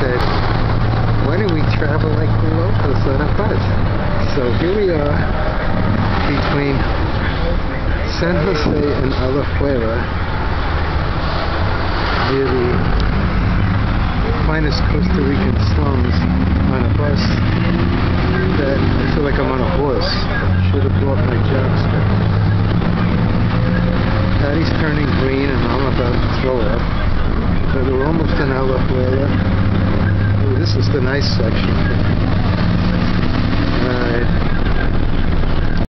said, why don't we travel like the locals on a bus? So here we are between San Jose and Alajuela near the finest Costa Rican slums on a bus that I feel like I'm on a horse. Should have brought my jacket. stick. Patty's turning green and I'm about is the nice section.